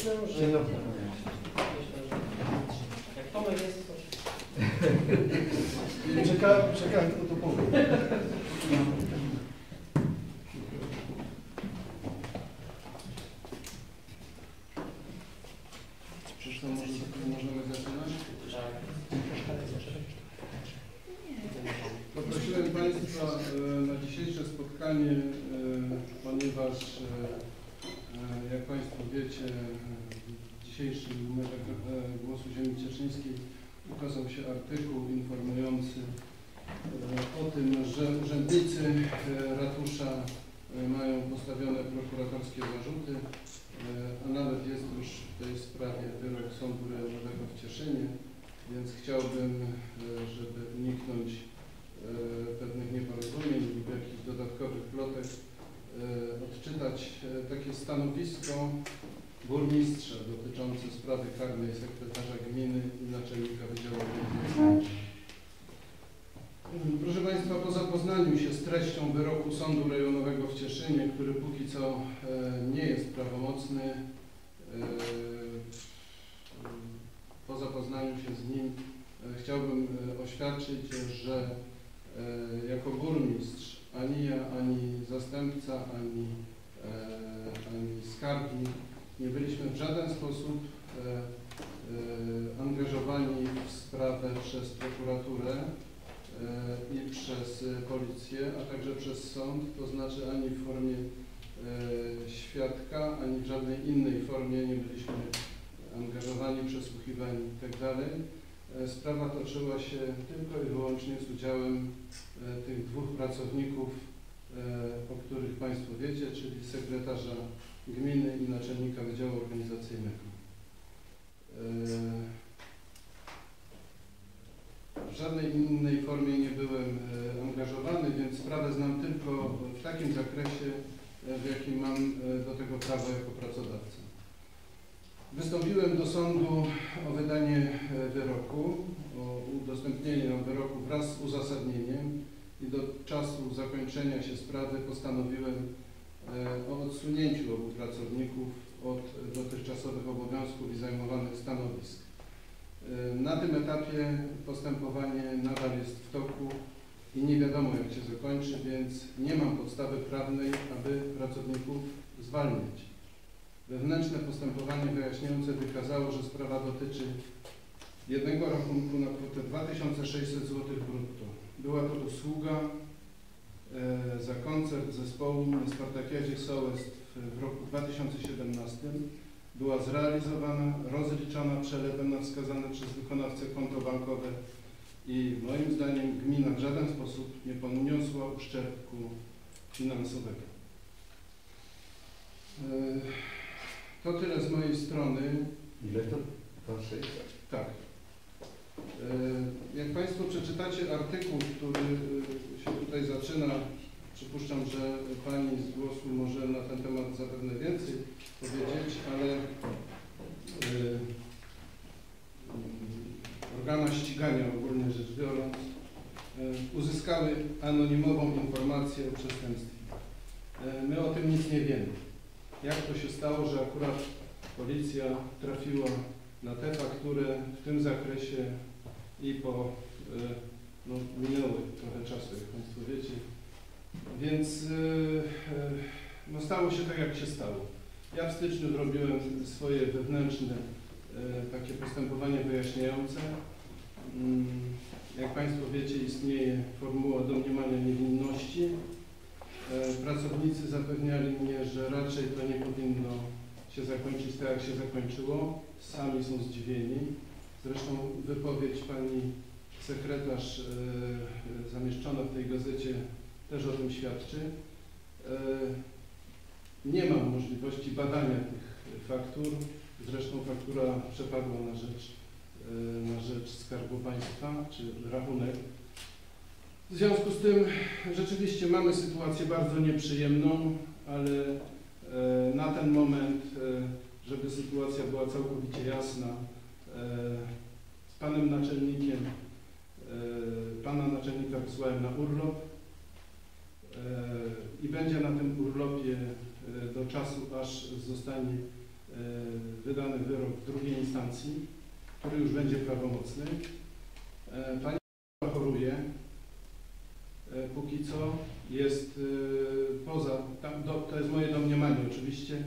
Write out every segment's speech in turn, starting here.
myślę, że... Dzień dobry. Myślę, że jak Tomek jest, to... Czekałem, czekałem, to to powiem. Przecież to może, możemy zaczynać? Poprosiłem Państwa e, na dzisiejsze spotkanie, e, ponieważ e, e, jak Państwo wiecie, e, w dzisiejszym numerze Głosu Ziemi Cieszyńskiej ukazał się artykuł informujący e, o tym, że urzędnicy e, ratusza mają postawione prokuratorskie zarzuty, a nawet jest już w tej sprawie wyrok Sądu Rejonowego w Cieszynie, więc chciałbym, żeby uniknąć pewnych nieporozumień lub jakichś dodatkowych plotek, odczytać takie stanowisko burmistrza dotyczące sprawy karnej sekretarza gminy i naczelnika Wydziału. Proszę Państwa, po zapoznaniu się z treścią wyroku Sądu Rejonowego w Cieszynie, który póki co e, nie jest prawomocny, e, po zapoznaniu się z nim e, chciałbym oświadczyć, że jako burmistrz ani ja, ani zastępca, ani, ani skarbnik nie byliśmy w żaden sposób e, e, angażowani w sprawę przez prokuraturę e, i przez policję, a także przez sąd, to znaczy ani w formie świadka, ani w żadnej innej formie nie byliśmy angażowani, przesłuchiwani itd. E, Sprawa toczyła się tylko i wyłącznie z udziałem tych dwóch pracowników, o których Państwo wiecie, czyli sekretarza gminy i naczelnika Wydziału Organizacyjnego. E, W żadnej innej formie nie byłem e, angażowany, więc sprawę znam tylko w takim zakresie, e, w jakim mam do tego prawo jako pracodawca. Wystąpiłem do sądu o wydanie wyroku, o udostępnienie nam wyroku wraz z uzasadnieniem i do czasu zakończenia się sprawy postanowiłem o odsunięciu obu pracowników od dotychczasowych obowiązków i zajmowanych stanowisk. E, Na tym etapie postępowanie nadal jest w toku i nie wiadomo jak się zakończy, więc nie mam podstawy prawnej, aby pracowników zwalniać. Wewnętrzne postępowanie wyjaśniające wykazało, że sprawa dotyczy jednego rachunku na kwotę 2600 zł brutto. Była to usługa e, za koncert zespołu na Spartakiadzie Sołectw w roku 2017. Była zrealizowana, rozliczona przelewem na wskazane przez wykonawcę konto bankowe i moim zdaniem gmina w żaden sposób nie poniosła uszczerbku finansowego. E, To tyle z mojej strony. Ile to? 600? Tak. E, Jak Państwo przeczytacie artykuł, który e, się tutaj zaczyna, przypuszczam, że Pani z głosu może na ten temat zapewne więcej powiedzieć, ale e, organa ścigania ogólnie rzecz biorąc uzyskały anonimową informację o przestępstwie. My o tym nic nie wiemy. Jak to się stało, że akurat policja trafiła na tę fakturę w tym zakresie i po, e, no minęło trochę czasu, jak Państwo wiecie, więc e, e, no stało się tak, jak się stało. Ja w styczniu zrobiłem swoje wewnętrzne takie postępowanie wyjaśniające. Mm, Jak Państwo wiecie, istnieje formuła domniemania niewinności. E, Pracownicy zapewniali mnie, że raczej to nie powinno się zakończyć tak, jak się zakończyło. Sami są zdziwieni. Zresztą wypowiedź pani sekretarz e, zamieszczona w tej gazecie też o tym świadczy. E, Nie mam możliwości badania tych faktur. Zresztą faktura przepadła na rzecz, e, na rzecz Skarbu Państwa, czy rachunek. W związku z tym rzeczywiście mamy sytuację bardzo nieprzyjemną, ale na ten moment, żeby sytuacja była całkowicie jasna, z panem naczelnikiem, e, pana naczelnika wysłałem na urlop e, i będzie na tym urlopie e, do czasu, aż zostanie e, wydany wyrok drugiej instancji, który już będzie prawomocny. E, Pani choruje. E, Póki co jest e, poza, tam, do, to jest moje domniemanie oczywiście,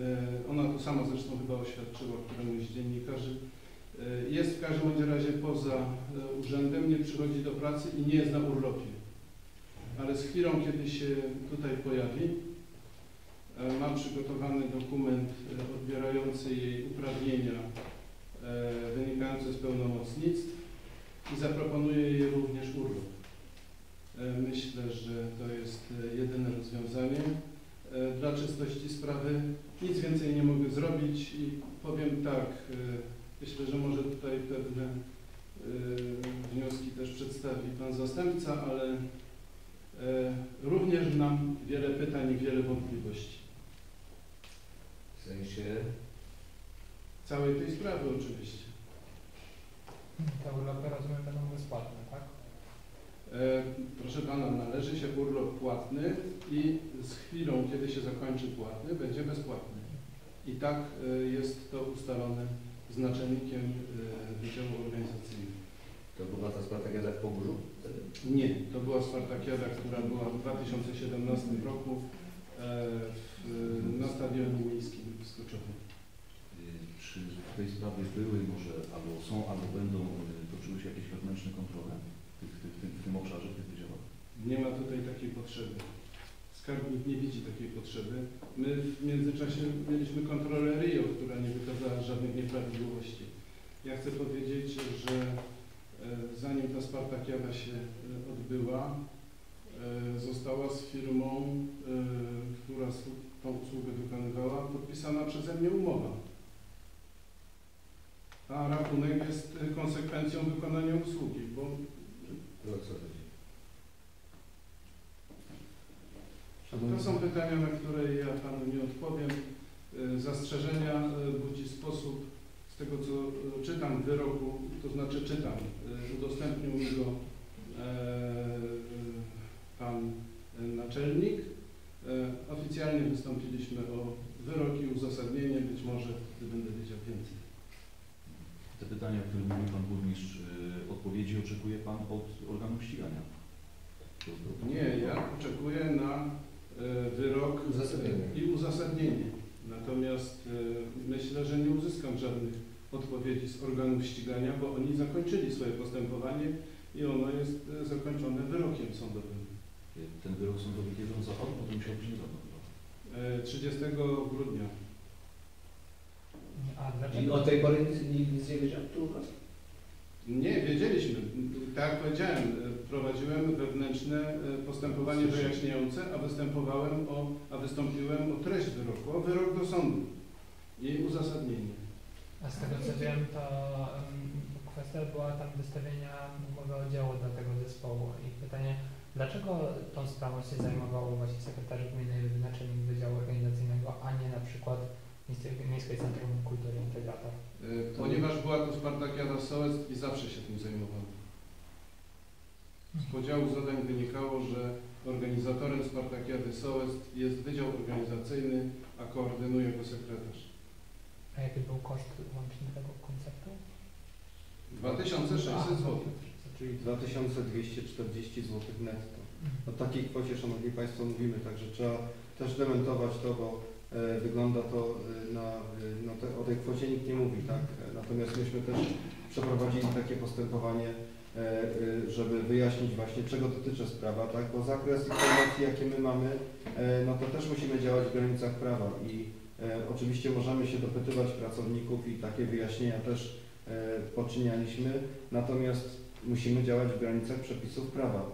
E, ona to sama zresztą chyba oświadczyła któremuś z E, w każdym razie poza e, urzędem, nie przychodzi do pracy i nie jest na urlopie. Ale z chwilą, kiedy się tutaj pojawi, e, mam przygotowany dokument e, odbierający jej uprawnienia wynikające z pełnomocnictw i zaproponuję jej również urlop. Myślę, że to jest jedyne rozwiązanie. Dla czystości sprawy nic więcej nie mogę zrobić i powiem tak, myślę, że może tutaj pewne e, wnioski też przedstawi Pan Zastępca, ale e, również mam wiele pytań i wiele wątpliwości. W sensie Całej tej sprawy oczywiście. Te urlopy rozumiem będą bezpłatne, tak? E, Proszę Pana, należy się urlop płatny i z chwilą, kiedy się zakończy płatny, będzie bezpłatny. I tak e, jest to ustalone z naczelnikiem e, Wydziału Organizacyjnego. to była ta Spartakiada w Pogórzu? Nie, to była Spartakiada, która była w 2017 roku e, w, na stadionie miejskim w Skoczowni. Y, Czy w tej sprawie były może, albo są, albo będą toczyły się jakieś wewnętrzne kontrole w, w, tym, w tym obszarze, w tych wydziałach? Nie ma tutaj takiej potrzeby. Skarbnik nie widzi takiej potrzeby. My w międzyczasie mieliśmy kontrolę RIO, która nie wykazała żadnych nieprawidłowości. Ja chcę powiedzieć, że e, zanim ta Spartakiada się e, odbyła, e, została z firmą, która tą usługę wykonywała, podpisana przeze mnie umowa. A rachunek jest konsekwencją wykonania usługi, bo To o co chodzi? To są pytania, na które ja Panu nie odpowiem. Zastrzeżenia budzi sposób, z tego co e, czytam w wyroku, to znaczy czytam, e, udostępnił mi go e, Pan Naczelnik. Oficjalnie wystąpiliśmy o wyrok i uzasadnienie, być może wtedy będę wiedział więcej. Te pytania, o których mówił Pan Burmistrz, odpowiedzi oczekuje Pan od organów ścigania? Nie, ja oczekuję na e, wyrok Uzasadnienie. i uzasadnienie. Natomiast e, myślę, że nie uzyskam żadnych odpowiedzi z organów ścigania, bo oni zakończyli swoje postępowanie i ono jest e, zakończone wyrokiem sądowym. Ten wyrok sądowy kiedy on zapadł, potem musiał być niedawno. chyba. E, 30 grudnia. A I od tej pory nic, nikt nic nie wiedział tu? Nie, wiedzieliśmy. Tak jak powiedziałem, e, prowadziłem wewnętrzne e, postępowanie wyjaśniające, a występowałem o, a wystąpiłem o treść wyroku, o wyrok do sądu i uzasadnienie. A z tego co wiem, to kwestia była tam wystawienia umowy o dzieło dla tego zespołu. I pytanie, dlaczego tą sprawą się zajmował właśnie sekretarz gminy Wydziału Organizacyjnego, a nie na przykład Miejskie- Centrum Kultury Integrator? E, Ponieważ była to Spartakiada Sołectw i zawsze się tym zajmowałem. Z podziału zadań wynikało, że organizatorem Spartakiady Sołectw jest Wydział Organizacyjny, a koordynuje go sekretarz. A jaki był koszt łącznie tego konceptu? 2600 zł. Czyli 2240 zł netto. O takiej kwocie, Szanowni Państwo, mówimy, także trzeba też dementować to, bo e, wygląda to e, na, e, no te, o tej kwocie nikt nie mówi, tak? E, Natomiast myśmy też przeprowadzili takie postępowanie, e, e, żeby wyjaśnić właśnie, czego dotyczy sprawa, tak? Bo zakres informacji, jakie my mamy, e, no to też musimy działać w granicach prawa i oczywiście możemy się dopytywać pracowników i takie wyjaśnienia też e, poczynialiśmy, natomiast musimy działać w granicach przepisów prawa.